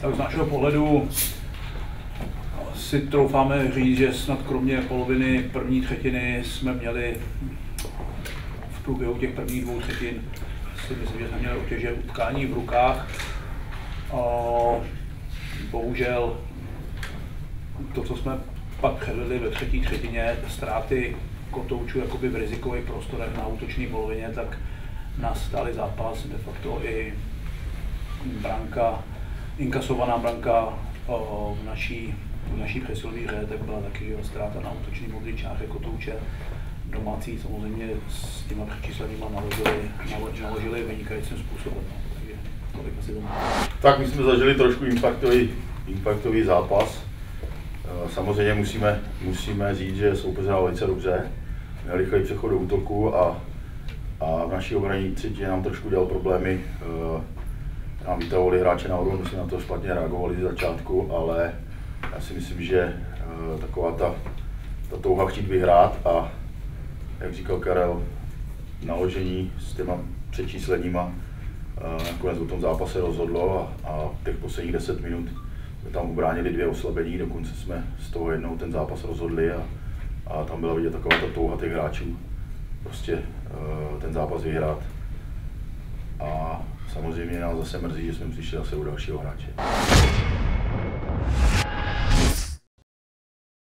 Tak z našeho pohledu si troufáme říct, že snad kromě poloviny první třetiny jsme měli v průběhu těch prvních dvou třetin si myslím, že jsme měli otěže utkání v rukách. Bohužel to, co jsme pak předvedli ve třetí třetině, ztráty kotoučů jakoby v rizikových prostorech na útoční polovině, tak nás zápas, de facto i branka, inkasovaná branka v naší, v naší přesilové hře, tak byla taky ztráta na útoční modrý čáře kotouče. Domácí samozřejmě s těma přečíslenýma naložili, naložili vynikajícím způsobem. No. Takže. Tak my jsme zažili trošku impactový, impactový zápas. Eh, Samozřejmě musíme, musíme říct, že soupeř hrál velice dobře, měl rychlý přechod do útoku a, a v naší obraní třetí nám trošku dělal problémy. Nám vytahovali hráče nahoru, my jsme na to špatně reagovali z začátku, ale já si myslím, že eh, taková ta, ta touha chtít vyhrát a jak říkal Karel, naložení s těma přečísleníma eh, nakonec o tom zápase rozhodlo a, a těch posledních 10 minut jsme tam ubránili dvě oslabení, dokonce jsme z toho jednou ten zápas rozhodli a, a tam byla vidět taková ta touha těch hráčů prostě eh, ten zápas vyhrát. A samozřejmě nás zase mrzí, že jsme přišli zase u dalšího hráče.